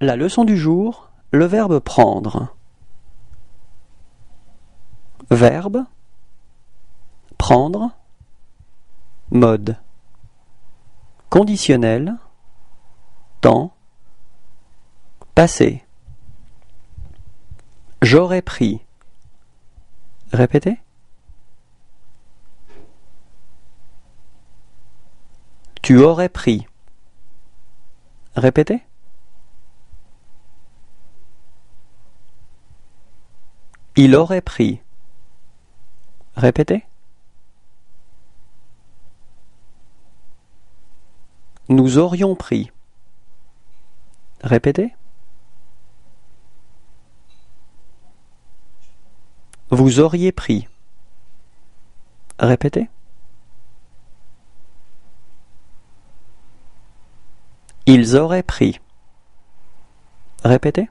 La leçon du jour, le verbe prendre. Verbe prendre mode conditionnel temps passé J'aurais pris. Répétez. Tu aurais pris. Répétez. Il aurait pris. Répétez. Nous aurions pris. Répétez. Vous auriez pris. Répétez. Ils auraient pris. Répétez.